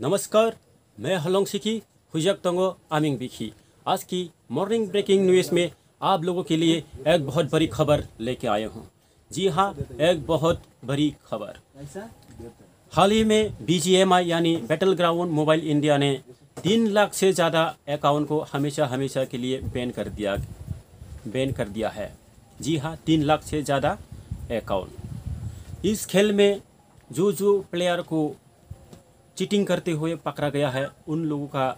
नमस्कार, मैं हलोंग सिकी हुजक तंगो, आमिंग बिखी आज की मॉर्निंग ब्रेकिंग न्यूज़ में आप लोगों के लिए एक बहुत बड़ी खबर लेके आए हूँ। जी हाँ एक बहुत बड़ी खबर। हाल ही में बी यानी बैटल ग्राउंड मोबाइल इंडिया ने तीन लाख से ज़्यादा अकाउंट को हमेशा हमेशा के लिए बैन कर दिया बैन कर दिया है। जी हाँ तीन लाख से ज़्यादा अकाउंट इस खेल में जो जो प्लेयर को चीटिंग करते हुए पकड़ा गया है। उन लोगों का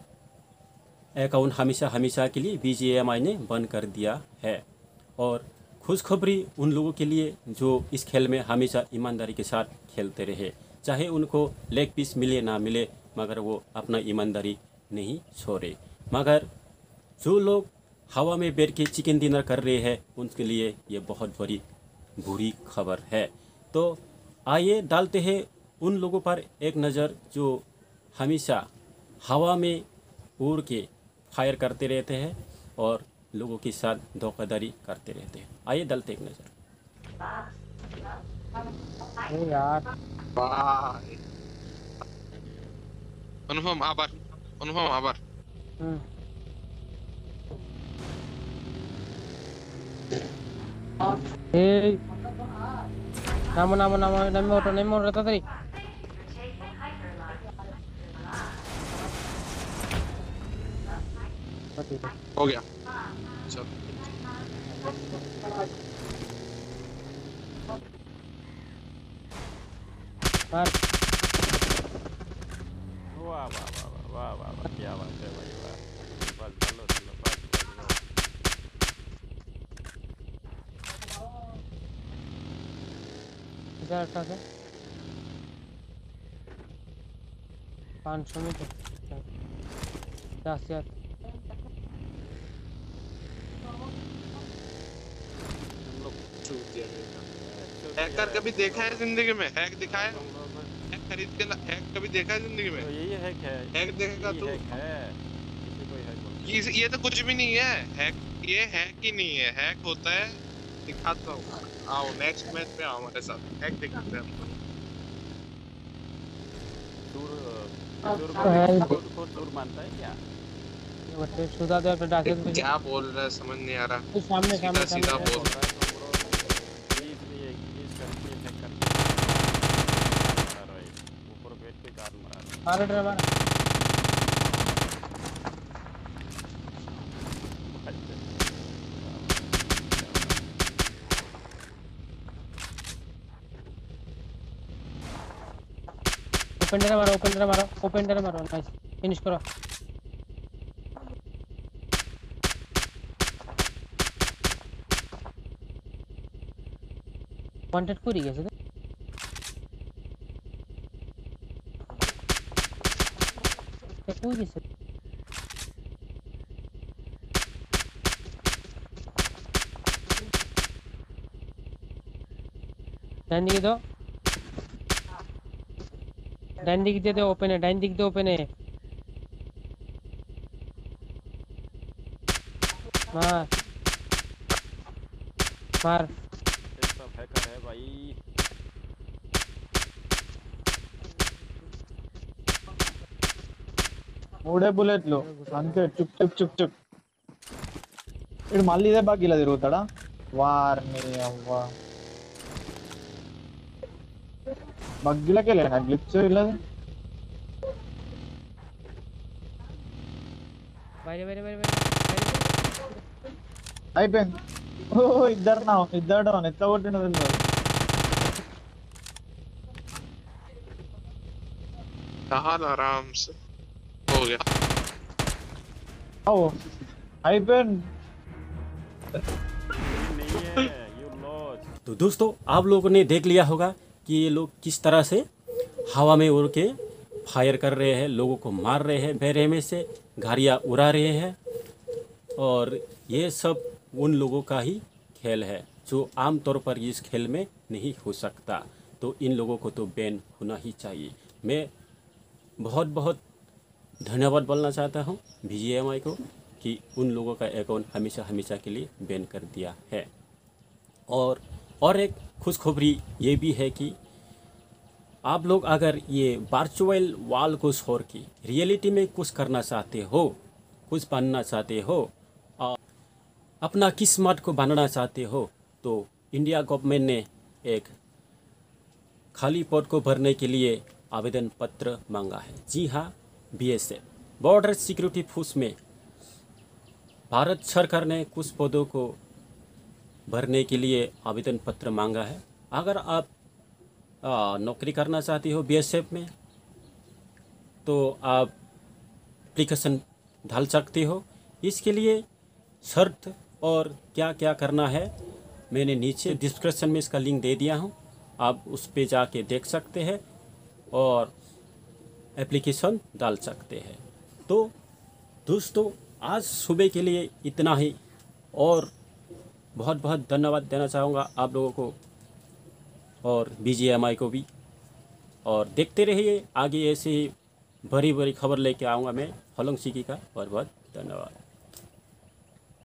अकाउंट हमेशा हमेशा के लिए बी ने बंद कर दिया है। और खुशखबरी उन लोगों के लिए जो इस खेल में हमेशा ईमानदारी के साथ खेलते रहे। चाहे उनको लेग पीस मिले ना मिले, मगर वो अपना ईमानदारी नहीं छोड़े। मगर जो लोग हवा में बैठ के चिकन डिनर कर रहे हैं, उनके लिए ये बहुत बड़ी बुरी खबर है। तो आइए डालते हैं उन लोगों पर एक नज़र जो हमेशा हवा में उड़ के फायर करते रहते हैं और लोगों के साथ धोखाधड़ी करते रहते हैं आइए डालते एक नज़र अरे यार Bye. অনুপম আবার অনুপম আবার হুম এই নামো নামো নামো নামে ওঠো নেমে ওঠো তাড়াতাড়ি हो गया। चल। वाह पाँच सौ में तो- दस हज़ार। हम लोग चूक हैकर कभी देखा है ज़िंदगी में? हैक दिखाया? हैक खरीद के हैक कभी देखा है ज़िंदगी तो में यही हैक है। हैक देखेगा तू? है। ये ये तो कुछ भी नहीं है। हैक ये हैक ही नहीं है। हैक होता है दिखाता हूँ। आओ नेक्स्ट मैच पे आओ हमारे साथ। हैक दिखाते हैं हमको। दूर दूर तो है। ही। को दूर दूर मानता है क्या? तो क्या बोल रहा है? समझ नहीं आ रहा। सामने सामने सीधा बोल बोल रहा है तो ब्रो प्लीज़ भी एक प्लीज़ करके हैक करके मारा रहा है ऊपर बैठ के कार मारो ड्राइवर ओपन डर मारो ओपन डर मारो ओपन डर मारो नाइस फिनिश करो। वांटेड पूरी कैसे какой риск? डाइन दो डाइन दिख दे ओपन है डैंडी दिख दो ओपन है मार मार है भाई మూడే బుల్లెట్లు. అంతే చుక్ చుక్ చుక్ చుక్. ఇప్పుడు మళ్ళీ ఇదే బాగా ఇలా తిరుగుతాడా? వారిని అవ్వా. బగ్గిలకి వెళ్ళాను నాకు గ్లిప్స్ వెళ్ళదు అయిపోయింది. ఓ ఇద్దరు నా ఇద్దరు డౌన్ ఎట్లా కొట్టినది ఆరామ్స్ हो गया। आओ। आई बेन तो दोस्तों आप लोगों ने देख लिया होगा कि ये लोग किस तरह से हवा में उड़ के फायर कर रहे हैं लोगों को मार रहे हैं बहरे में से घारियाँ उड़ा रहे हैं। और ये सब उन लोगों का ही खेल है जो आमतौर पर इस खेल में नहीं हो सकता। तो इन लोगों को तो बैन होना ही चाहिए। मैं बहुत बहुत धन्यवाद बोलना चाहता हूँ बी को कि उन लोगों का अकाउंट हमेशा हमेशा के लिए बैन कर दिया है। और और एक खुशखबरी ये भी है कि आप लोग अगर ये वर्चुअल वाल को छोड़ के रियलिटी में कुछ करना चाहते हो, कुछ बनना चाहते हो और अपना किस्मत को बनाना चाहते हो तो इंडिया गवर्नमेंट ने एक खाली पद को भरने के लिए आवेदन पत्र मांगा है। जी हाँ बीएसएफ बॉर्डर सिक्योरिटी फोर्स में भारत सरकार ने कुछ पदों को भरने के लिए आवेदन पत्र मांगा है। अगर आप आ, नौकरी करना चाहती हो बीएसएफ में तो आप एप्लीकेशन डाल सकते हो। इसके लिए शर्त और क्या क्या करना है मैंने नीचे डिस्क्रिप्शन में इसका लिंक दे दिया हूँ। आप उस पे जाके देख सकते हैं और एप्लीकेशन डाल सकते हैं। तो दोस्तों, आज सुबह के लिए इतना ही, और बहुत बहुत धन्यवाद देना चाहूँगा आप लोगों को, और बी को भी। और देखते रहिए, आगे ऐसे ही बड़ी बड़ी खबर लेके आऊँगा मैं हलंग सिकी का। बहुत बहुत धन्यवाद।